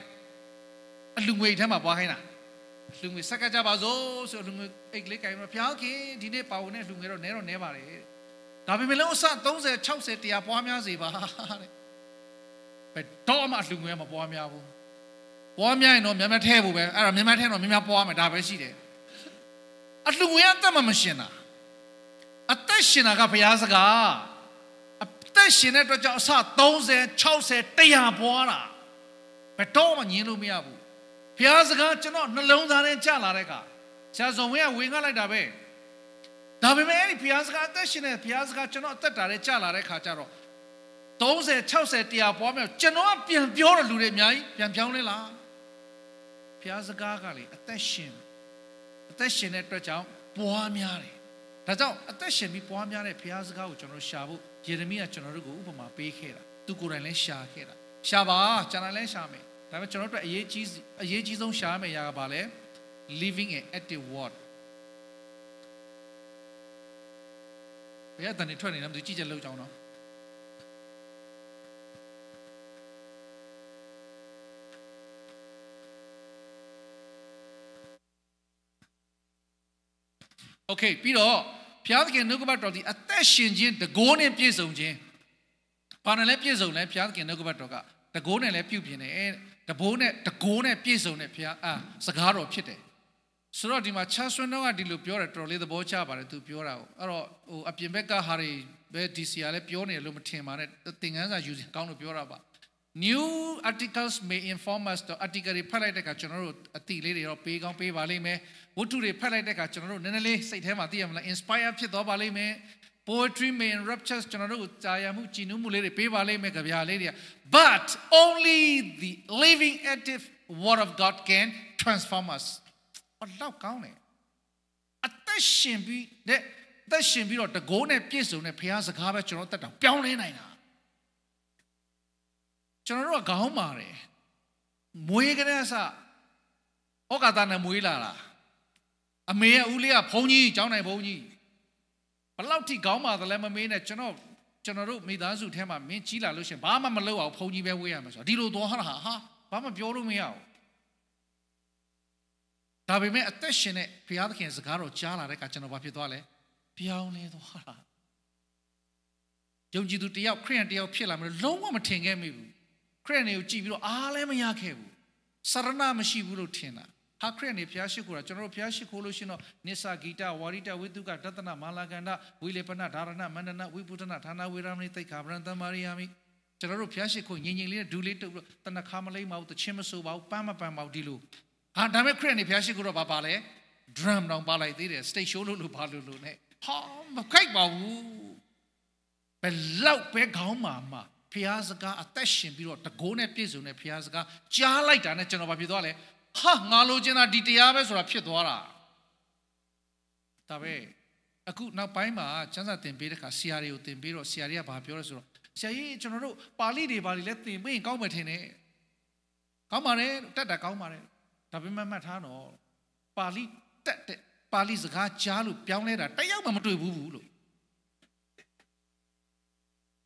အလူငွေထဲမှာပွားခိုင်းတာလူငွေစက်ကကြပါစို့ဆိုလူငွေအိတ်ကလေးကင်တော့ဖျားခင်ဒီနေ့ပါဝင်တဲ့လူငွေတော့နဲတော့နဲပါတယ်ဒါပေမဲ့လည်းအစ30 60တရားပွားများစေပါတဲ့ဘယ်တော့မှလူငွေမပွားများဘူးပွားများရင်တော့များများထဲဖို့ပဲအဲ့ဒါများများထဲတော့များများပွားမယ်ဒါပဲရှိတယ်အလူငွေအသက်မှမရှင်တာအသက်ရှင်တာကဘုရားစကားအသက်ရှင်တဲ့အတွက်ကြောင့်အစ30 60 100ပွားတာဘယ်တော့မှညင်းလို့မရဘူး ဘုရားစကားကျွန်တော်နှလုံးသားထဲကျလာတဲ့အခါဆရာဆောင်ဝင်းကဝင်ငှလိုက်တာပဲဒါပေမဲ့အဲ့ဒီဘုရားစကားအသက်ရှင်တဲ့ဘုရားစကားကျွန်တော်အသက်တာထဲကျလာတဲ့အခါကျတော့30 60တရားပွားမြောက်ကျွန်တော်ကပြန်ပြောတဲ့လူတွေအများကြီးပြန်ပြောင်းလဲလားဘုရားစကားကလေအသက်ရှင်အသက်ရှင်တဲ့အတွက်ကြောင့်ပွားများတယ်ဒါကြောင့်အသက်ရှင်ပြီးပွားများတဲ့ဘုရားစကားကိုကျွန်တော်ရှာဖို့ယေရမိကကျွန်တော်တို့ကိုဥပမာပေးခဲ့တာသူကိုယ်တိုင်လည်းရှာခဲ့တာရှာပါကျွန်တော်လည်းရှာမယ် ဒါပေမဲ့ကျွန်တော်တို့အရေးကြီးအရေးကြီးဆုံးရှာရမယ့်အရာကဘာလဲ living an active word ဘယ်အတန်နေထွက်နေလဲမသိကြည့်ချက်လောက်ကြအောင်နော်โอเคပြီးတော့ဘုရားသခင်နှုတ်ကပတ်တော်ဒီအသက်ရှင်ခြင်းတကိုးနဲ့ပြည့်စုံခြင်းဘာနဲ့လဲပြည့်စုံလဲဘုရားသခင်နှုတ်ကပတ်တော်ကတကိုးနဲ့လည်းပြုတ်ပြင်းတယ် တဘိုးနဲ့တကိုးနဲ့ပြည့်စုံတဲ့ဘုရားအာစကားတော်ဖြစ်တယ်ဆိုတော့ဒီမှာချာဆွန်းတော့ကဒီလိုပြောတယ်တော်လေးသဘောကျပါတယ်သူပြောတာကိုအဲ့တော့ဟိုအပြင်ဘက်ကဟာတွေပဲဒီစီကလည်းပြောနေတယ်လို့မထင်ပါနဲ့သင်ခန်းစာယူစီကောင်းလို့ပြောတာပါ new articles may inform us တော့ article တွေဖတ်လိုက်တဲ့အခါကျွန်တော်တို့အတိလေးတွေတော့ပေးကောင်းပေးပါလိမ့်မယ်ဝတ္ထုတွေဖတ်လိုက်တဲ့အခါကျွန်တော်တို့နည်းနည်းလေးစိတ်ထဲမှာသိရမလား inspire ဖြစ်သွားပါလိမ့်မယ် poetry may enrapture ကျွန်တော်တို့ကြာရမှုကြည်နူးမှုလေးတွေပေးပါလိမ့်မယ်ကြပြလေးတွေ but only the living active word of God can transform us ဘာတော့ကောင်းလဲအသက်ရှင်ပြီးတဲ့အသက်ရှင်ပြီးတော့တကိုးနဲ့ပြည့်စုံတဲ့ဘုရားစကားပဲကျွန်တော်တက်တာပြောင်းလဲနိုင်တာကျွန်တော်တို့ကခေါင်းပါတယ်မွေးကလေးစဩကာသနဲ့မွေးလာတာအမေရဲ့ဦးလေးကဘုန်းကြီးကျောင်းနိုင်ဘုန်းကြီး ဘလောက်ထိခေါင်းပါသလဲမမေးနဲ့ကျွန်တော်ကျွန်တော်တို့မိသားစုထဲမှာမင်းကြီးလာလို့ရှင်ဘာမှမလုပ်အောင်ဘုန်းကြီးပဲဝေးရမှာဆိုဒီလိုသွားတာဟာဘာမှပြောလို့မရဘူးဒါပေမဲ့အသက်ရှင်တဲ့ဘုရားသခင်စကားတော်ကြားလာတဲ့အခါကျွန်တော်ဘာဖြစ်သွားလဲပြောင်းလဲသွားတာယုံကြည်သူတယောက်ခရိယန်တယောက်ဖြစ်လာမလို့လုံးဝမထင်ခဲ့မိဘူးခရိယန်တွေကိုကြည့်ပြီးတော့အားလည်းမရခဲ့ဘူးစရဏမရှိဘူးလို့ထင်တာ ဟာခရစ်နေဘုရားရှိခိုးတာကျွန်တော်တို့ဘုရားရှိခိုးလို့ရှိရင်တော့နိစ္စဂီတဝါရိတဝိတုကတသနာမာလာကန္တဝိလေပနဒါရဏမန္တနဝိပုဒနာဌာနဝေရမဏိတိတ်ခါဗရံတမာရိယာမိကျွန်တော်တို့ဘုရားရှိခိုးငြိမ်ငြိမ်လေးနဲ့ဒူလေးတုပ်ပြီးတဏခါမလိမ့်မအောင်တချင်းမဆိုးပါဘူးပန်းမပန်းပါဘူးဒီလိုဟာဒါပေမဲ့ခရစ်နေဘုရားရှိခိုးတော့ဘာပါလဲ drum တောင်ပါလိုက်သေးတယ် stage show လို့လို့ဘာလို့လို့ ਨੇ ဟာမခိုက်ပါဘူးဘယ်လောက်ပဲခေါင်းမှာမှဖျားစကားအသက်ရှင်ပြီးတော့တကိုးနဲ့ပြည့်စုံတဲ့ဖျားစကားကြားလိုက်တာနဲ့ကျွန်တော်ဘာဖြစ်သွားလဲ ဟာငါလိုချင်တာဒီတရားပဲဆိုတာဖြစ်သွားတာဒါပဲအခုနောက်ပိုင်းမှာကျမ်းစာသင်ပေးတဲ့ခါဆရာတွေကိုသင်ပေးတော့ဆရာတွေကဘာပြောလဲဆိုတော့ဆရာကြီးကျွန်တော်တို့ပါဠိတွေပါဠိလဲသင်ပေးရင်ကောင်းမယ်ထင်တယ်ကောင်းပါတယ်တက်တာကောင်းပါတယ်ဒါပေမဲ့မှတ်ထားတော့ပါဠိတက်တဲ့ပါဠိစကားကြားလို့ပြောင်းလဲတာတယောက်မှမတွေ့ဘူးဘူးလို့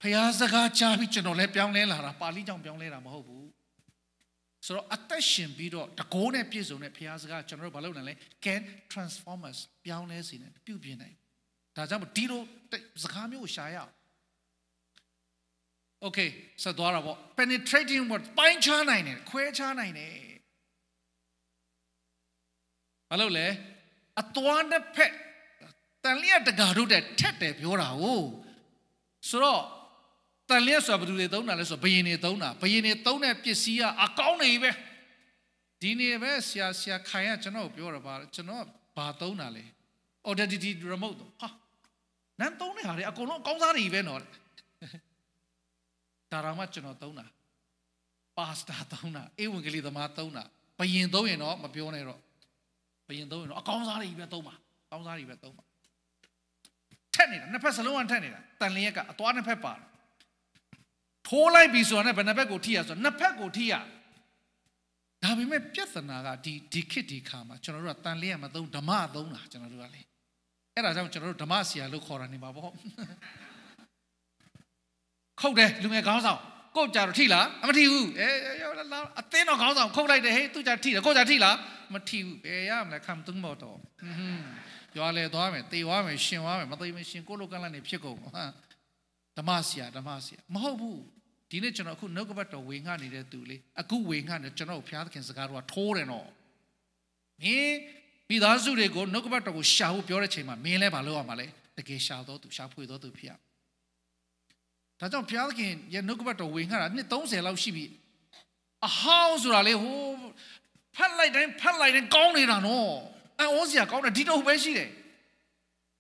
ဖျားစကားကြားပြီးကျွန်တော်လည်းပြောင်းလဲလာတာပါဠိကြောင့်ပြောင်းလဲတာမဟုတ်ဘူး ဆိုတော့အသက်ရှင်ပြီးတော့တကိုးနဲ့ပြည့်စုံတဲ့ဖျားစကားကျွန်တော်တို့ဘာလုပ်နိုင်လဲ can transform us ပြောင်းလဲစေတယ်ပြုပြင်နိုင်ဒါကြောင့်ဒီလိုစကားမျိုးကိုရှာရအောင် Okay ဆက်သွားတာပေါ့ penetrating word ပိုင်းခြားနိုင်တယ်ခွဲခြားနိုင်တယ်ဘာလို့လဲအသွားတစ်ဖက်တန်လျက်တကာတို့တဲ့ထက်တယ်ပြောတာကိုဆိုတော့ တန်လျက်ဆိုတာဘယ်သူတွေသုံးတာလဲဆိုဘယင်တွေသုံးတာဘယင်တွေသုံးတဲ့ပစ္စည်းကအကောင်းနေပဲဒီနေ့ပဲဆရာဆရာခိုင်ကကျွန်တော်ပြောတာပါကျွန်တော်ဘာသုံးတာလဲ audacity remote ဟာနန်းသုံးတဲ့ဟာတွေအကုန်လုံးအကောင်းစားတွေပဲနော်ဒါတော့မှကျွန်တော်သုံးတာပါစတာသုံးတာအေဝင်ကလေးသမားသုံးတာဘယင်သုံးရင်တော့မပြောနဲ့တော့ဘယင်သုံးရင်တော့အကောင်းစားတွေပဲသုံးပါအကောင်းစားတွေပဲသုံးပါထက်နေတာနှစ်ဖက်စလုံးကထက်နေတာတန်လျက်ကအသွားနှစ်ဖက်ပါတယ် ထိုးလိုက်ပြီဆိုတာနဲ့ဘယ်နှစ်ဖက်ကိုထိရဆိုတော့နှစ်ဖက်ကိုထိရဒါပေမဲ့ပြဿနာကဒီဒီခစ်ဒီခါမှာကျွန်တော်တို့ကတန်လျက်မသုံးဓမ္မသုံးတာကျွန်တော်တို့ကလေအဲ့ဒါကြောင့်ကျွန်တော်တို့ဓမ္မဆရာလို့ခေါ်တာနေပါပေါ့ခုတ်တယ်လူငယ်ခေါင်းဆောင်ကို့ကြတော့ထိလားအမထိဘူးအဲအသင်းတော်ခေါင်းဆောင်ခုတ်လိုက်တယ်ဟေးသူကြထိတယ်ကို့ကြထိလားမထိဘူးဘယ်ရမလဲခံသုံးမော်တော့ဟွန်းရွာလေသွားမယ်တေသွားမယ်ရှင်သွားမယ်မသိမရှင်ကိုလိုကန့်လန့်နေဖြစ်ကုန်ဟာဓမ္မဆရာဓမ္မဆရာမဟုတ်ဘူး ဒီနေ့ကျွန်တော်အခုနှုတ်ကပတ်တော်ဝေငှနေတဲ့သူလေအခုဝေငှနေကျွန်တော်ဘုရားသခင်စကားတော်ကထိုးတယ်နော်မင်းမိသားစုတွေကိုနှုတ်ကပတ်တော်ကိုရှာဖို့ပြောတဲ့ချိန်မှာမင်းလည်းမလုပ်ရမှာလေတကယ်ရှာတော့သူရှာဖွေတော့သူဖြစ်ရဒါကြောင့်ဘုရားသခင်ရဲ့နှုတ်ကပတ်တော်ဝေငှတာနှစ်30လောက်ရှိပြီအဟောင်းဆိုတာလေဟိုဖတ်လိုက်တိုင်းဖတ်လိုက်တိုင်းကောင်းနေတာနော်အံ့ဩစရာကောင်းတယ်ဒီတော့ပဲရှိတယ်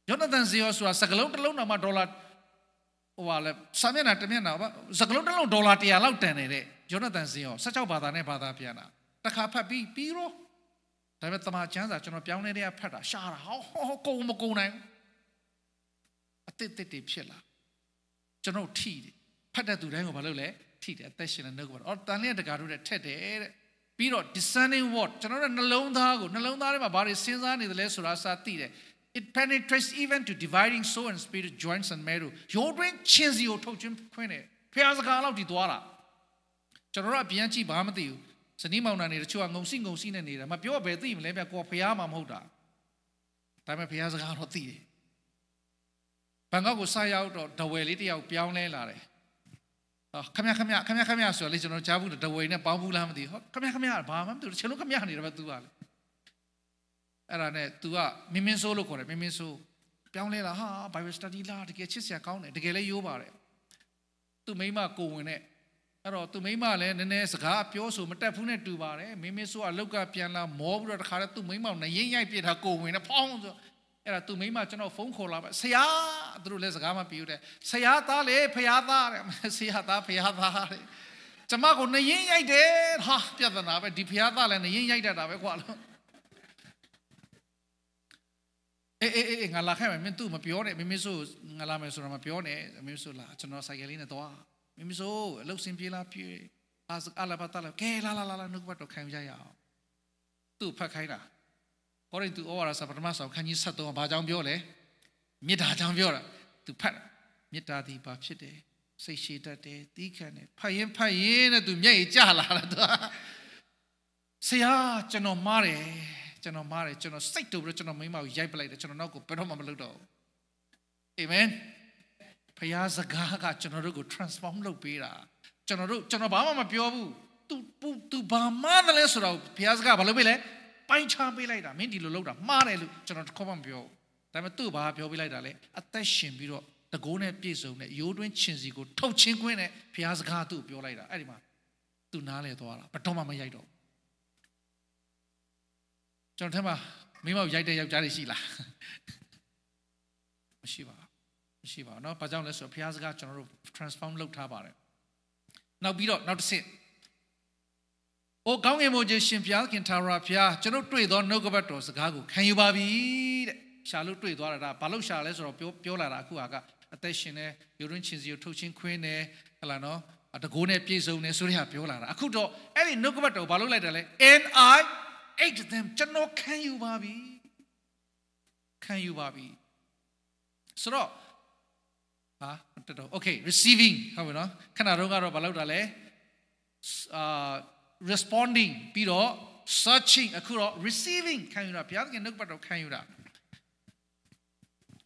ယောနသန်ဇီယောဆိုတာစကလုံးတစ်လုံးတော့မှဒေါ်လာ ဟိုဟာလဲစာမျက်နှာတစ်မျက်နှာပါစကလုံးတစ်လုံးဒေါ်လာ100လောက်တန်နေတဲ့ယောနသန်ဇီယော16ဘာသာနဲ့ဘာသာပြန်တာတစ်ခါဖတ်ပြီးပြီးတော့ဒါပေမဲ့တမန်ကျမ်းစာကျွန်တော်ပြောင်းနေတဲ့ဖတ်တာရှာတာဟောဟောကုံမကုံနိုင်အတစ်တစ်တွေဖြစ်လာကျွန်တော်ထိတယ်ဖတ်တဲ့သူတိုင်းကိုဘာလုပ်လဲထိတယ်အသက်ရှင်တဲ့နှုတ်ကပါတော့တန်လျက်တကာတို့တဲ့ထက်တယ်တဲ့ပြီးတော့ discerning word ကျွန်တော်တို့နှလုံးသားကိုနှလုံးသားထဲမှာဘာတွေစဉ်းစားနေသလဲဆိုတာစာသိတယ် it penetrates even to dividing soul and spirit joints and marrow ရိုးတွင်းချင်းစီကိုထုတ်ချင်းခွင်းတယ်ဖျားစကားလောက်ဒီသွားတာကျွန်တော်တို့အပြန်ကြည့်ဘာမသိဘူးဇနီးမောင်နှံတွေတချို့ကငုံစီငုံစီနဲ့နေတာမပြောဘယ်သိမလဲဗျကိုဖျားမှမဟုတ်တာဒါပေမဲ့ဖျားစကားတော့သိတယ်ဘန်ကောက်ကိုစရောက်တော့ဒဝယ်လေးတယောက်ပြောင်းလဲလာတယ်ခမရခမရခမရခမရဆိုလေကျွန်တော်ကြားဘူးတဝေနဲ့ပေါင်းဘူးလားမသိဟောခမရခမရဘာမှမသိဘူးချေလုံးခမရနေတယ်ပဲ तू ကလေ အဲ့ဒါနဲ့ तू ကမင်းမင်းဆိုးလို့ခေါ်တယ်မင်းမင်းဆိုးပြောင်းလဲလာဟာ Bible study လားတကယ်ချစ်စရာကောင်းတယ်တကယ်လည်းရိုးပါတယ်သူမိမကိုဝင်နဲ့အဲ့တော့သူမိမလည်းနည်းနည်းစကားပြောဆိုမတက်ဘူးနဲ့တူပါတယ်မင်းမင်းဆိုးအလောက်ကပြန်လာမောပြီးတော့တခါတည်းသူမိမနရင်ရိုက်ပြစ်တာကိုဝင်နဲ့ဖောင်းဆိုအဲ့ဒါသူမိမကျွန်တော်ဖုန်းခေါ်လာပါဆရာသူတို့လည်းစကားမပြောတဲ့ဆရာသားလေဖရာသားတဲ့ဆရာသားဖရာသားတဲ့ကျမကိုနရင်ရိုက်တယ်ဟာပြဿနာပဲဒီဖရာသားလည်းနရင်ရိုက်တတ်တာပဲကွာလို့ အေးအေးအေးငါလာခဲ့မယ်မင်းသူ့မပြောနဲ့မင်းမဆိုငါလာမယ်ဆိုတော့မပြောနဲ့မင်းဆိုလာကျွန်တော်ဆိုင်ကလေးနဲ့သွားမင်းမဆိုအလုပ်စင်ပြေးလားပြေးအာစအလာပါတလာကဲလာလာလာလာနှုတ်ဘတ်တော့ခံကြရအောင်သူ့ဖတ်ခိုင်းတာကောရိန္သုဩဝါဒစာပထမဆောင်ခန်းကြီး73ဘာကြောင့်ပြောလဲမေတ္တာကြောင့်ပြောတာသူဖတ်မေတ္တာဒီဘာဖြစ်တယ်စိတ်ရှိတတ်တယ်တီးခံတယ်ဖတ်ရင်ဖတ်ရင်နဲ့သူမျက်ရည်ကျလာတာသူဆရာကျွန်တော်မားတယ် ကျွန်တော်မားတယ်ကျွန်တော်စိတ်တူပြီးကျွန်တော်မိမကိုရိုက်ပလိုက်တယ်ကျွန်တော်နောက်ကိုဘယ်တော့မှမလုပ်တော့ဘူးအာမင်ဖခင်စကားကကျွန်တော်တို့ကို transform လုပ်ပေးတာကျွန်တော်တို့ကျွန်တော်ဘာမှမပြောဘူး तू तू ဘာမှမလဲဆိုတော့ဖခင်စကားဘာလုပ်ပေးလဲပိုင်းခြားပေးလိုက်တာမင်းဒီလိုလုပ်တာမှားတယ်လို့ကျွန်တော်တခေါက်မှမပြောဘူးဒါပေမဲ့သူ့ဘာပြောပေးလိုက်တာလဲအသက်ရှင်ပြီးတော့တကိုးနဲ့ပြည့်စုံတဲ့ရိုးတွင်းချင်းစီကိုထုတ်ချင်းခွင်းနဲ့ဘုရားစကားသူ့ပြောလိုက်တာအဲ့ဒီမှာသူနားလဲသွားတာဘတော်မှမရိုက်တော့ ကျွန်တော်ထဲမှာမိမောက်ရိုက်တဲ့ယောက်ျားတွေရှိလားမရှိပါဘူးမရှိပါဘူးเนาะဘာကြောင့်လဲဆိုတော့ဘုရားစကားကျွန်တော်တို့ transform လုပ်ထားပါတယ် နောက်ပြီးတော့နောက်တစ်ဆင့်အိုကောင်းကင်ဘုရားရှင်ဘုရားခင်ထာဝရဘုရားကျွန်တော်တွေ့သောနှုတ်ကပတ်တော်စကားကိုခံယူပါပြီတဲ့ရှာလို့တွေ့သွားတာဒါဘာလို့ရှာလဲဆိုတော့ပြောပြောလာတာအခုကအသက်ရှင်နေယူရင်းချင်းစီကိုထုတ်ချင်းခွင်းနေဟလာနော်တကိုးနဲ့ပြည့်စုံနေဆိုတဲ့ဟာပြောလာတာအခုတော့အဲ့ဒီနှုတ်ကပတ်တော်ဘာလို့လိုက်တယ်လဲ and i ate them ကျွန်တော်ခံယူပါပြီခံယူပါပြီဆိုတော့ဟာတော်တော် okay receiving ဟုတ်ပြီနော်ခဏတော့ကတော့ဘာလုပ်တာလဲအာ responding ပြီးတော့ searching အခုတော့ receiving ခံယူတာဘုရားသခင်နှုတ်ပတ်တော်ခံယူတာ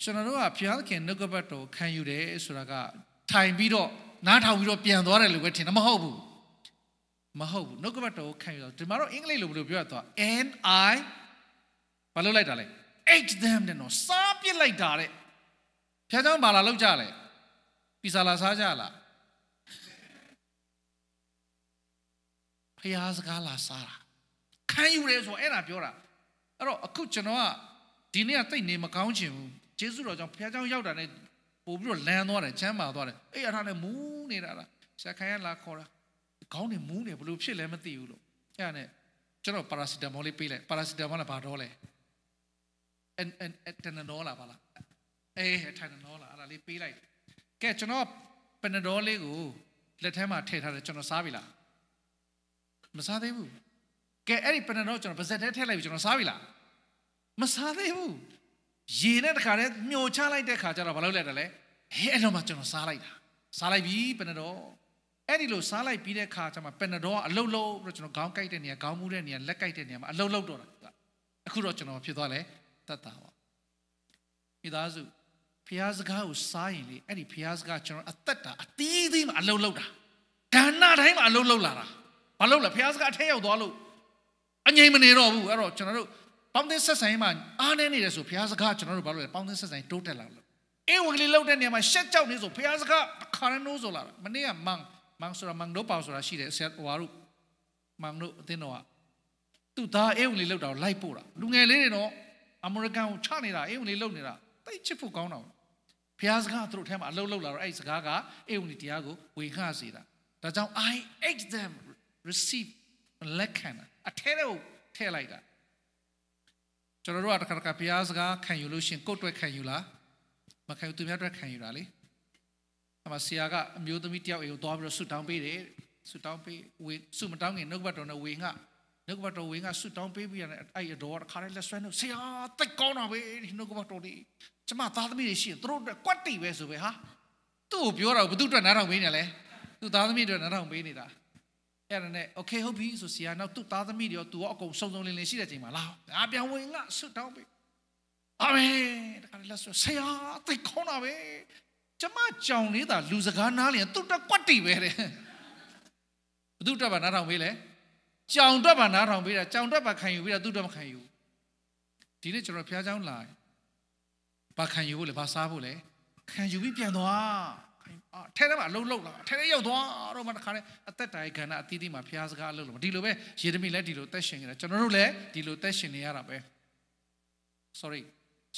ကျွန်တော်တို့ကဘုရားသခင်နှုတ်ပတ်တော်ခံယူတယ်ဆိုတာကထိုင်ပြီးတော့နားထောင်ပြီးတော့ပြန်သွားတယ်လို့ပဲထင်တယ်မဟုတ်ဘူး မဟုတ်ဘူးနှုတ်ပတ်တော်ခံယူတော့ဒီမှာတော့အင်္ဂလိပ်လိုဘယ်လိုပြောရသွား and i ဘာလုပ်လိုက်တာလဲ ate them တဲ့နော်စားပစ်လိုက်တာတဲ့ဖျားเจ้าဘာလာလောက်ကြလဲပီဇာလာစားကြလားဖျားစကားလာစားတာခံယူတယ်ဆိုအဲ့ဒါပြောတာအဲ့တော့အခုကျွန်တော်ကဒီနေ့ကတိတ်နေမကောင်းချင်ဘူးဂျေစုတော်ကြောင့်ဖျားเจ้าရောက်တာနဲ့ပို့ပြီးတော့လမ်းသွားတယ်ချမ်းမာသွားတယ်အဲ့ရထားနဲ့မူးနေတာလားဆရာခိုင်ကလာခေါ်တာ ခေါင်းနေမူးနေဘလို့ဖြစ်လဲမသိဘူးလို့အဲ့ဒါနဲ့ကျွန်တော်ပါရာစီတမောလေးပေးလိုက်ပါရာစီတမောကဘာတော့လဲအန်အန်တနနောလာပါလားအေးထိုင်နောလာအဲ့ဒါလေးပေးလိုက်ကဲကျွန်တော်ပနဒေါလေးကိုလက်ထဲမှာထည့်ထားတယ်ကျွန်တော်စားပြီလားမစားသေးဘူးကဲအဲ့ဒီပနဒေါကျွန်တော်ပါဇက်ထဲထည့်လိုက်ပြီကျွန်တော်စားပြီလားမစားသေးဘူးရေနဲ့တခါတည်းမျောချလိုက်တဲ့ခါကျတော့ဘာလုပ်လိုက်တယ်လဲဟဲ့အဲ့တော့မှကျွန်တော်စားလိုက်တာစားလိုက်ပြီပနဒေါ အဲ့ဒီလိုစားလိုက်ပြီးတဲ့ခါကျမှပနဒေါကအလုတ်လုတ်ပြီးတော့ကျွန်တော်ခေါင်းကိုက်တဲ့နေရာခေါင်းမူးတဲ့နေရာလက်ကိုက်တဲ့နေရာမှာအလုတ်လုတ်တော့တာအခုတော့ကျွန်တော်ဖြစ်သွားလဲတတ်တာပါမိသားစုဖျားစကားကိုစားရင်လေအဲ့ဒီဖျားစကားကျွန်တော်အသက်တာအသီးသီးမှာအလုတ်လုတ်တာကဏ္ဍတိုင်းမှာအလုတ်လုတ်လာတာဘာလို့လဲဖျားစကားအထက်ရောက်သွားလို့အငြိမ်မနေတော့ဘူးအဲ့တော့ကျွန်တော်တို့ပေါင်းသင်းဆက်ဆိုင်မှာအားနေနေတယ်ဆိုဘုရားစကားကျွန်တော်တို့ဘာလို့လဲပေါင်းသင်းဆက်ဆိုင်တိုးတက်လာလို့အေဝံဂေလိလောက်တဲ့နေရာမှာရှက်ကြောက်နေဆိုဘုရားစကားခါရနိုးဆိုလာမနေ့ကမန် မန်ဆိုတာမန်တို့ပေါဆိုတာရှိတယ်ဆရာဟွာတို့မန်တို့အတင်းတော်ကသူ့သားအေဝံဂေလိလောက်တာလိုက်ပို့တာလူငယ်လေးတွေတော့အမေရိကန်ကိုချနေတာအေဝံဂေလိလောက်နေတာတိတ်ချစ်ဖို့ကောင်းတာဘုရားစကားသူတို့ထဲမှာအလုပ်လုပ်လာတော့အဲ့ဒီစကားကအေဝံဂေလိတရားကိုဝေခစေတာဒါကြောင့် I ate them receive လက်ခံအထဲကိုထည့်လိုက်တာကျွန်တော်တို့ကတခါတခါဘုရားစကားခံယူလို့ရှင်ကိုယ့်အတွက်ခံယူလားမခံယူသူများအတွက်ခံယူတာလေအ မဆရာကအမျိုးသမီးတယောက်အိမ်ကိုသွားပြီးတော့ဆွတောင်းပေးတယ်ဆွတောင်းပေးဝေဆွမတောင်းခင်နှုတ်ဘတ်တော်နဲ့ဝေငါနှုတ်ဘတ်တော်ဝေငါဆွတောင်းပေးပြီးရတယ်အဲ့အတော်တခါလေးလက်ဆွဲနေဆရာတိတ်ကောင်းတာပဲဒီနှုတ်ဘတ်တော်ဒီကျမသားသမီးတွေရှိရင်သူတို့အတွက်ကွက်တိပဲဆိုပဲဟာသူ့ကိုပြောတာဘုသူ့အတွက်နားထောင်ပေးနေလဲသူ့သားသမီးတွေနားထောင်ပေးနေတာအဲ့ဒါနဲ့ okay ဟုတ်ပြီဆိုစီယာနောက်သူ့သားသမီးတွေရောသူရောအကုန်စုံစုံလင်လင်ရှိတဲ့ချိန်မှာလာငါပြန်ဝင်ငါဆွတောင်းပြီအာမင်တခါလက်ဆွဆရာသိခေါင်းတာပဲ ကျမကြောင်လေးသာလူစကားနားလျင်သူ့တက်ကွက်တီပဲတဲ့ဘသူ့တက်ပါနားထောင်ပေးလေကြောင်တက်ပါနားထောင်ပေးတာကြောင်တက်ပါခံယူပြီးတာသူ့တက်မခံယူဒီနေ့ကျွန်တော်ဖျားเจ้าလာဘာခံယူဖို့လဲဘာစားဖို့လဲခံယူပြီးပြန်သွားအာထဲထဲမှာအလုံးလုံးလာထဲထဲရောက်သွားတော့မှတခါနဲ့အသက်တိုင်ခန္ဓာအသီးသီးမှာဖျားစကားအလုံးလုံးဒီလိုပဲယေရမိလည်းဒီလိုသက်ရှင်နေတာကျွန်တော်တို့လည်းဒီလိုသက်ရှင်နေရတာပဲ sorry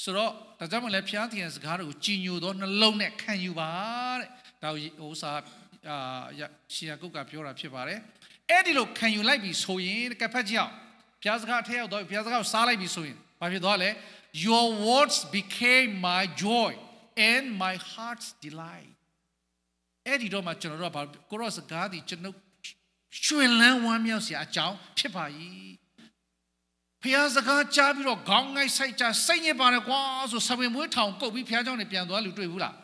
ဆိုတော့ဒါကြောင့်မလဲဖျားတင်စကားတွေကိုကြည်ညိုသောနှလုံးနဲ့ခံယူပါတဲ့ဒါဟိုစာအာရှီယာကုတ်ကပြောတာဖြစ်ပါတယ်အဲ့ဒီလိုခံယူလိုက်ပြီဆိုရင်ကဖက်ကြောက်ဖျားစကားထဲရောက်တော့ဖျားစကားကိုစားလိုက်ပြီဆိုရင်ဘာဖြစ်သွားလဲ your words became my joy and my heart's delight အဲ့ဒီတော့မှကျွန်တော်တို့ကဘာကိုရော့စကားဒီကျွန်ုပ်ရွှင်လန်းဝမ်းမြောက်စရာအကြောင်းဖြစ်ပါ၏ ဖះစကားကြားပြီးတော့ခေါင်းငိုက်ဆိုင်ချစိတ်ညစ်ပါတယ်ကွာဆိုဆပင်မွေးထောင်ကုတ်ပြီးဖះเจ้าနေပြန်သွားလူတွေ့ဘူးလား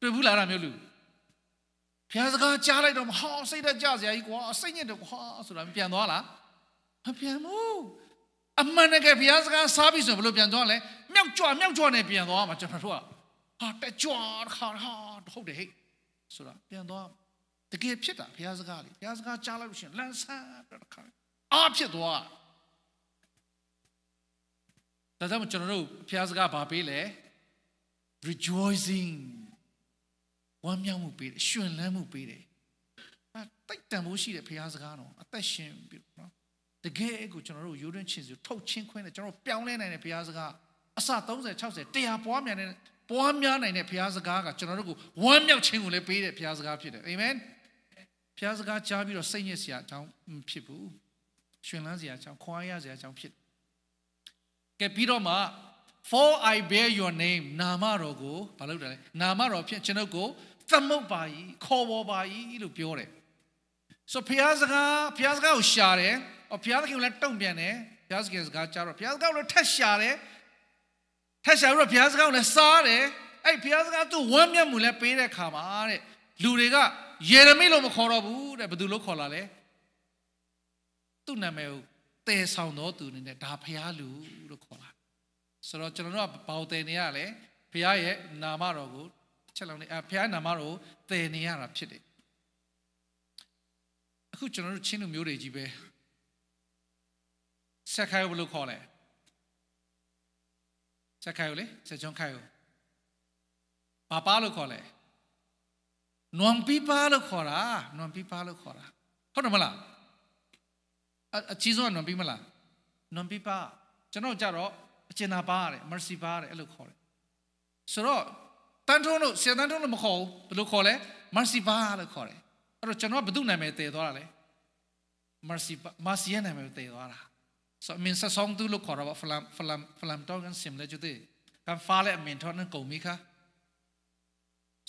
တွေ့ဘူးလားအဲ့မျိုးလူဖះစကားကြားလိုက်တော့ဟောစိတ်သက်ကြစရာကြီးကွာစိတ်ညစ်တယ်ကွာဆိုတာပြန်သွားလားမပြန်ဘူးအမှန်တကယ်ဖះစကားစားပြီးဆိုဘယ်လိုပြန်သွားလဲမြောက်ကြွမြောက်ကြွနဲ့ပြန်သွားမှာကျွန်တော်တို့ကဟာတကြွခါဟာဟုတ်တယ်ဟဲ့ဆိုတာပြန်သွားတကယ်ဖြစ်တာဘုရားစကားလေဘုရားစကားကြားလိုက်လို့ရှိရင်လန်းဆန်းတော့တခါအားဖြစ်သွား ဒါကြောင့်ကျွန်တော်တို့ဘုရားစကားဘာပေးလဲ rejoicing ဝမ်းမြောက်မှုပေးတယ်ရှင်လန်းမှုပေးတယ်အဲတိတ်တန်ဖို့ရှိတယ်ဘုရားစကားတော့အသက်ရှင်ပြီးနော်တကယ်ကိုကျွန်တော်တို့ယူရင်းချင်းစုထုတ်ချင်းခွင်းတယ်ကျွန်တော်ပြောင်းလဲနိုင်တဲ့ဘုရားစကားအစ30 60 100ပွားများတဲ့ပွားများနိုင်တဲ့ဘုရားစကားကကျွန်တော်တို့ကိုဝမ်းမြောက်ခြင်းကိုလည်းပေးတဲ့ဘုရားစကားဖြစ်တယ်အာမင်ဘုရားစကားကြားပြီးတော့စိတ်ညစ်စရာအကြောင်းမဖြစ်ဘူးရှင်လန်းစရာအကြောင်းခွာရစရာအကြောင်းဖြစ် ကဲပြီးတော့မှ for i bear your name နာမတော်ကိုဘာလို့တယ်လဲနာမတော်ဖြင့်ကျွန်ုပ်ကိုသမုတ်ပါ၏ခေါ်ပေါ်ပါ၏လို့ပြောတယ်ဆိုဘုရားစကားဘုရားစကားကိုရှာတယ်။အော်ဘုရားသခင်ကလည်းတုံ့ပြန်တယ်။ဘုရားသခင်စကားကြားတော့ဘုရားစကားကိုလည်းထက်ရှာတယ်။ထက်ရှာပြီးတော့ဘုရားစကားကိုလည်းစားတယ်။အဲ့ဘုရားစကားသူဝမ်းမြတ်မှုလည်းပေးတဲ့ခါမှာတဲ့လူတွေကယေရမိလို့မခေါ်တော့ဘူးတဲ့ဘယ်သူလို့ခေါ်လာလဲ။သူ့နာမည်ကို တည်ဆောင်တော်သူအနေနဲ့ဒါဘုရားလူလို့ခေါ်လာ။ဆိုတော့ကျွန်တော်တို့ကဘာလို့တည်နေရလဲ။ဘုရားရဲ့နာမတော်ကိုချက်လုံးနေအဘုရားနာမတော်ကိုတည်နေရတာဖြစ်တယ်။အခုကျွန်တော်တို့ချင်းလူမျိုးတွေကြီးပဲဆက်ခိုင်ဘယ်လိုခေါ်လဲဆက်ခိုင်လေဆက်ချွန်ခိုင်ဘာပါလို့ခေါ်လဲနွန်ပီပါလို့ခေါ်တာနွန်ပီပါလို့ခေါ်တာဟုတ်တယ်မလား အကြီးဆုံးကနွန်ပီမလားနွန်ပီပါကျွန်တော်ကြတော့အကျဉ်းသာပါရတယ် mercy ပါရတယ်အဲ့လိုခေါ်တယ်ဆိုတော့တန်ထုံးလို့ဆရာတန်ထုံးလို့မခေါ်ဘူးဘယ်လိုခေါ်လဲ mercy ပါလို့ခေါ်တယ်အဲ့တော့ကျွန်တော်ကဘယ်သူနာမည်တည်သွားတာလဲ mercy mercy ရဲ့နာမည်တည်သွားတာ so min sa song tu lo khora ba flam flam flam to kan sim le jute kan fa le min thon nan kou mi kha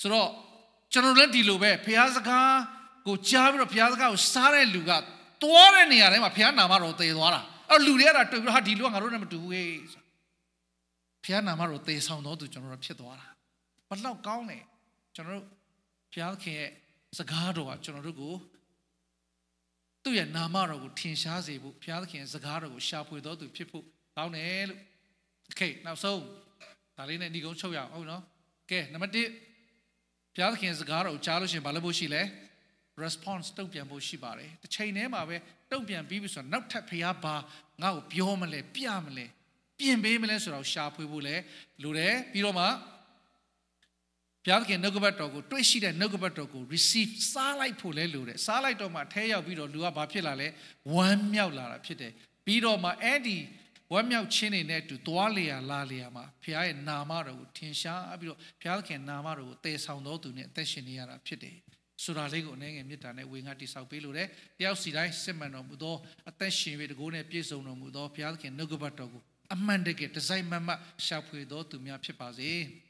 ဆိုတော့ကျွန်တော်လည်းဒီလိုပဲဘုရားစကားကိုကြားပြီးတော့ဘုရားစကားကိုစားတဲ့လူက သွားတဲ့နေရာတိုင်းမှာဘုရားနာမတော်တည်သွားတာအဲ့လူတွေကတွေ့ပြီးတော့ဟာဒီလူကငါတို့နဲ့မတူဘူးဟေးဘုရားနာမတော်တည်ဆောင်တော်သူကျွန်တော်တို့ဖြစ်သွားတာဘလောက်ကောင်းလဲကျွန်တော်တို့ဘုရားခင်ရဲ့စကားတော်ကကျွန်တော်တို့ကိုသူ့ရဲ့နာမတော်ကိုထင်ရှားစေဖို့ဘုရားသခင်စကားတော်ကိုရှာဖွေတော်သူဖြစ်ဖို့ကောင်းတယ်လို့โอเคနောက်ဆုံးဒါလေးနဲ့ညီကုန်းချုပ်ရအောင်ဟုတ်နော်ကဲနံပါတ်1ဘုရားသခင်စကားတော်ကိုကြားလို့ရှိရင်ဘာလုပ်ဖို့ရှိလဲ response တုံ့ပြန်ဖို့ရှိပါတယ်တစ်ချိန်တည်းမှာပဲတုံ့ပြန်ပြီးပြီဆိုတော့နောက်ထပ်ဘုရားဘာငါ့ကိုပြောမလဲပြမလဲပြင်ပေးမလဲဆိုတော့ရှာဖွေဖို့လဲလိုတယ်ပြီးတော့မှဘုရားသခင်နှုတ်ကပတ်တော်ကိုတွေ့ရှိတဲ့နှုတ်ကပတ်တော်ကို receive စားလိုက်ဖို့လဲလိုတယ်စားလိုက်တော့မှထဲရောက်ပြီးတော့လူကဘာဖြစ်လာလဲဝမ်းမြောက်လာတာဖြစ်တယ်ပြီးတော့မှအဲ့ဒီဝမ်းမြောက်ခြင်းတွေနဲ့အတူသွားလျာလာလျာမှာဘုရားရဲ့နာမတော်ကိုထင်ရှားပြီးတော့ဘုရားသခင်နာမတော်ကိုတည်ဆောင်တော်သူနဲ့အသက်ရှင်နေရတာဖြစ်တယ် ဆိုတာလေးကိုအနေငယ်မေတ္တာနဲ့ဝေငါတိဆောက်ပေးလို့တယ်တယောက်စီတိုင်းစစ်မှန်တော်မူသောအသက်ရှင်၍တကိုးနဲ့ပြည့်စုံတော်မူသောဘုရားသခင်နှုတ်ကပတ်တော်ကိုအမှန်တကယ်ဒီဇိုင်းမမရှာဖွေတော်သူများဖြစ်ပါစေ။